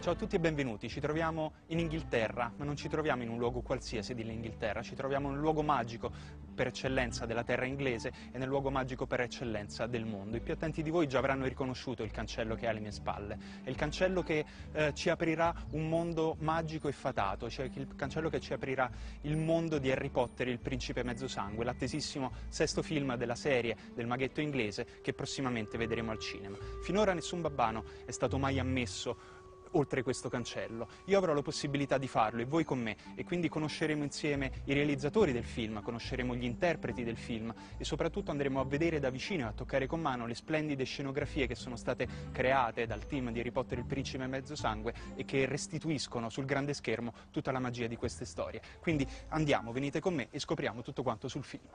Ciao a tutti e benvenuti, ci troviamo in Inghilterra, ma non ci troviamo in un luogo qualsiasi dell'Inghilterra, ci troviamo in un luogo magico per eccellenza della terra inglese e nel luogo magico per eccellenza del mondo. I più attenti di voi già avranno riconosciuto il cancello che è alle mie spalle, è il cancello che eh, ci aprirà un mondo magico e fatato, cioè il cancello che ci aprirà il mondo di Harry Potter, il principe mezzosangue, l'attesissimo sesto film della serie del maghetto inglese che prossimamente vedremo al cinema. Finora nessun babbano è stato mai ammesso oltre questo cancello. Io avrò la possibilità di farlo e voi con me e quindi conosceremo insieme i realizzatori del film, conosceremo gli interpreti del film e soprattutto andremo a vedere da vicino e a toccare con mano le splendide scenografie che sono state create dal team di Harry Potter il principe mezzo sangue e che restituiscono sul grande schermo tutta la magia di queste storie. Quindi andiamo, venite con me e scopriamo tutto quanto sul film.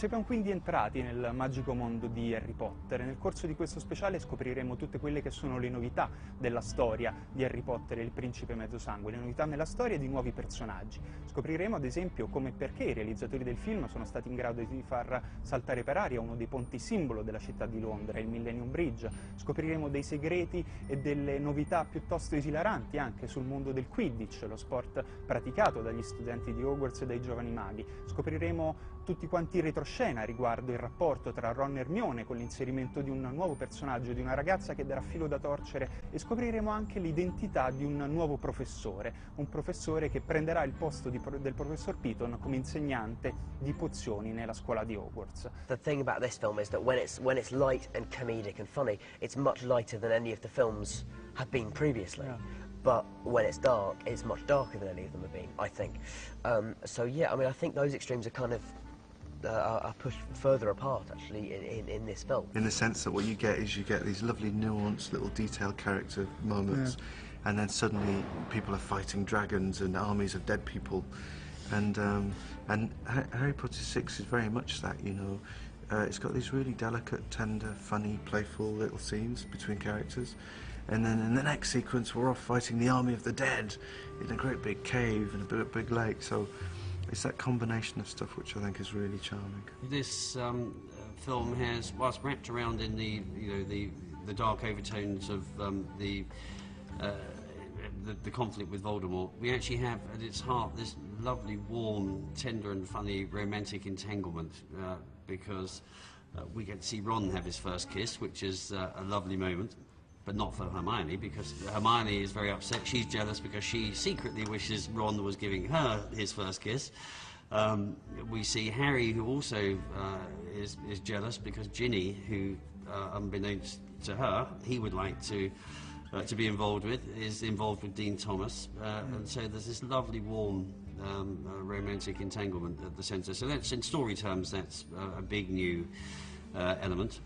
Siamo quindi entrati nel magico mondo di Harry Potter. Nel corso di questo speciale scopriremo tutte quelle che sono le novità della storia di Harry Potter e il principe mezzosangue, le novità nella storia di nuovi personaggi. Scopriremo ad esempio come e perché i realizzatori del film sono stati in grado di far saltare per aria uno dei ponti simbolo della città di Londra, il Millennium Bridge. Scopriremo dei segreti e delle novità piuttosto esilaranti anche sul mondo del Quidditch, lo sport praticato dagli studenti di Hogwarts e dai giovani maghi. Scopriremo tutti quanti i retroscena riguardo il rapporto tra Ron e Hermione con l'inserimento di un nuovo personaggio, di una ragazza che darà filo da torcere e scopriremo anche l'identità di un nuovo professore, un professore che prenderà il posto di, del professor Piton come insegnante di pozioni nella scuola di Hogwarts. The thing about this film is that when it's, when it's light and comedic and funny, it's much lighter than any of the films have been previously. Yeah. but when it's dark, it's much darker than any of them have been, I think. Um, so yeah, I mean, I think those extremes are kind of uh, are pushed further apart actually in, in, in, this film. In the sense that what you get is you get these lovely nuanced little detailed character moments yeah. and then suddenly people are fighting dragons and armies of dead people and um, and Harry Potter 6 is very much that you know uh, it's got these really delicate tender funny playful little scenes between characters and then in the next sequence we're off fighting the army of the dead in a great big cave and a big, big lake so it's that combination of stuff which I think is really charming. This um, film has, whilst wrapped around in the, you know, the, the dark overtones of um, the, uh, the, the conflict with Voldemort, we actually have at its heart this lovely, warm, tender, and funny romantic entanglement uh, because uh, we get to see Ron have his first kiss, which is uh, a lovely moment but not for Hermione because Hermione is very upset. She's jealous because she secretly wishes Ron was giving her his first kiss. Um, we see Harry, who also uh, is, is jealous because Ginny, who, uh, unbeknownst to her, he would like to. Uh, to be involved with is involved with Dean Thomas, uh, and so there's this lovely, warm, um, uh, romantic entanglement at the centre. So that's in story terms, that's a big new uh, element.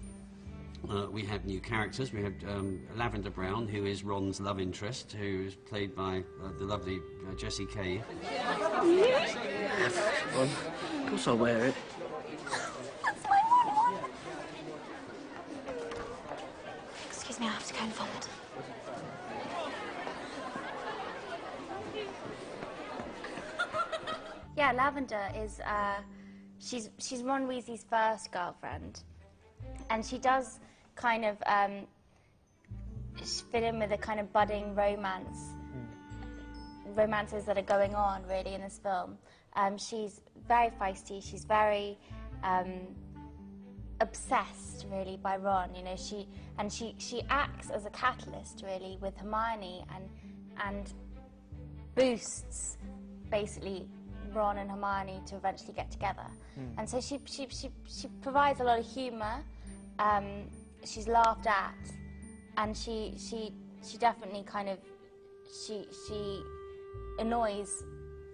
Uh, we have new characters. We have um, Lavender Brown, who is Ron's love interest, who is played by uh, the lovely uh, Jessie Cave. Yes, Ron. Of course I'll wear it. That's my one. Excuse me, I have to go and vomit. yeah, Lavender is, uh, she's, she's Ron Weasley's first girlfriend. And she does kind of um, fit in with the kind of budding romance, mm. romances that are going on really in this film. Um, she's very feisty. She's very um, obsessed really by Ron. You know, she and she she acts as a catalyst really with Hermione and and boosts basically Ron and Hermione to eventually get together. Mm. And so she, she, she, she provides a lot of humour. Um, she's laughed at, and she she she definitely kind of she she annoys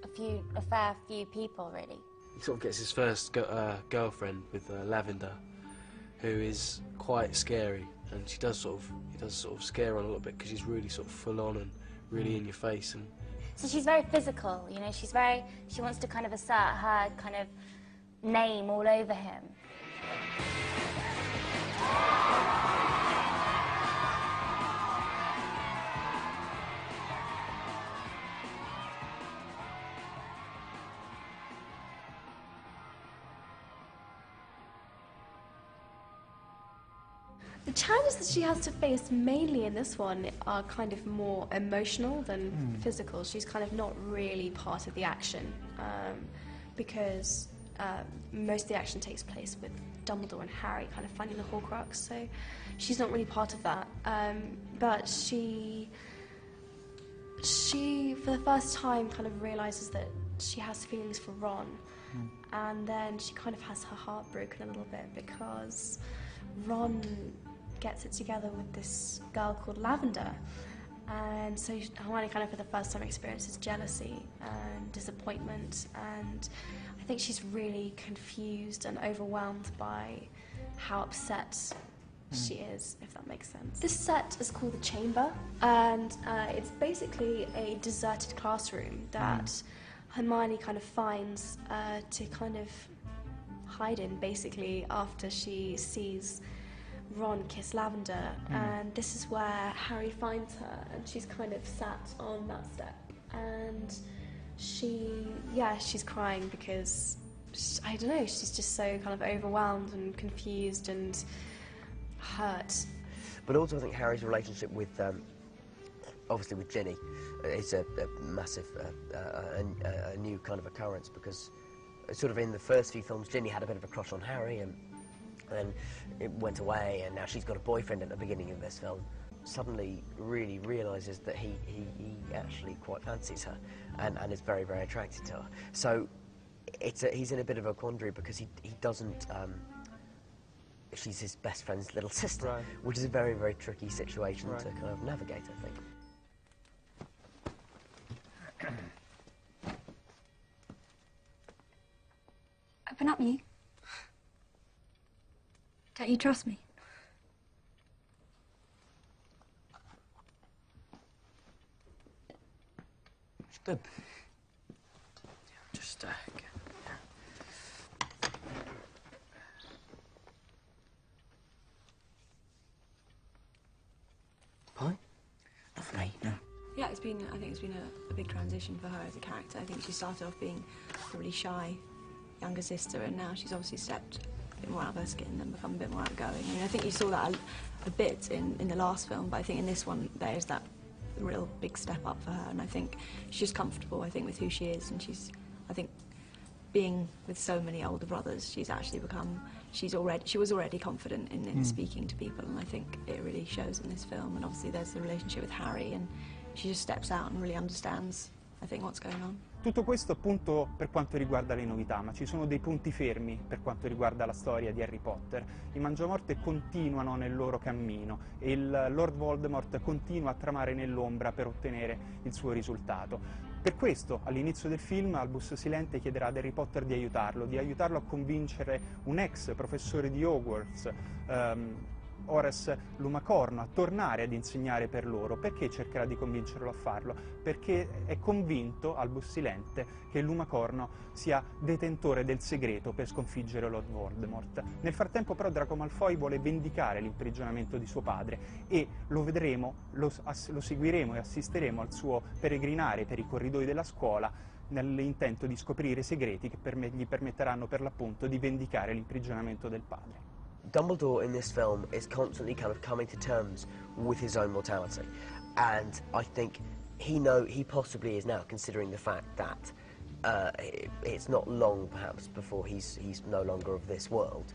a few a fair few people really. He sort of gets his first go, uh, girlfriend with uh, Lavender, who is quite scary, and she does sort of he does sort of scare Ron a little bit because she's really sort of full on and really in your face, and So she's very physical, you know, she's very, she wants to kind of assert her kind of name all over him. The challenges that she has to face mainly in this one are kind of more emotional than physical. She's kind of not really part of the action um, because um, most of the action takes place with Dumbledore and Harry kind of finding the Horcrux. So she's not really part of that. Um, but she, she for the first time kind of realizes that she has feelings for Ron, and then she kind of has her heart broken a little bit because Ron gets it together with this girl called Lavender. And so Hermione kind of for the first time experiences jealousy and disappointment and I think she's really confused and overwhelmed by how upset she is, if that makes sense. This set is called The Chamber and uh, it's basically a deserted classroom that Hermione kind of finds uh, to kind of hide in basically after she sees Ron kiss Lavender, and this is where Harry finds her, and she's kind of sat on that step, and she, yeah, she's crying because sh I don't know, she's just so kind of overwhelmed and confused and hurt. But also, I think Harry's relationship with, um, obviously, with Ginny is a, a massive, uh, uh, a, a new kind of occurrence because, sort of in the first few films, Ginny had a bit of a crush on Harry, and then it went away, and now she's got a boyfriend at the beginning of this film. Suddenly, really realizes that he, he, he actually quite fancies her, and, and is very, very attracted to her. So, it's a, he's in a bit of a quandary because he, he doesn't. Um, she's his best friend's little sister, Right. which is a very, very tricky situation Right. to kind of navigate, I think. Open up, you. Don't you trust me? Good. Just, uh, g- Pie? Not for me, no. Yeah, it's been. I think it's been a, a big transition for her as a character. I think she started off being a really shy younger sister, and now she's obviously stepped a bit more out of her skin and become a bit more outgoing. I mean, I think you saw that a, a bit in, in the last film, but I think in this one there is that real big step up for her, and I think she's comfortable. I think with who she is, and she's. I think being with so many older brothers, she's actually become. She's already. She was already confident in, in hmm. speaking to people, and I think it really shows in this film. And obviously, there's the relationship with Harry, and she just steps out and really understands. I think what's going on. Tutto questo appunto per quanto riguarda le novità, ma ci sono dei punti fermi per quanto riguarda la storia di Harry Potter. I Mangiamorte continuano nel loro cammino e il Lord Voldemort continua a tramare nell'ombra per ottenere il suo risultato. Per questo, all'inizio del film, Albus Silente chiederà ad Harry Potter di aiutarlo, di aiutarlo a convincere un ex professore di Hogwarts, ehm, Horace Lumacorno a tornare ad insegnare per loro. Perché cercherà di convincerlo a farlo? Perché è convinto, Albus Silente, che Lumacorno sia detentore del segreto per sconfiggere Lord Voldemort. Nel frattempo però Draco Malfoy vuole vendicare l'imprigionamento di suo padre e lo vedremo, lo, lo seguiremo e assisteremo al suo peregrinare per i corridoi della scuola nell'intento di scoprire segreti che perme- gli permetteranno per l'appunto di vendicare l'imprigionamento del padre. Dumbledore in this film is constantly kind of coming to terms with his own mortality, and I think he know he possibly is now considering the fact that uh, it, it's not long perhaps before he's he's no longer of this world.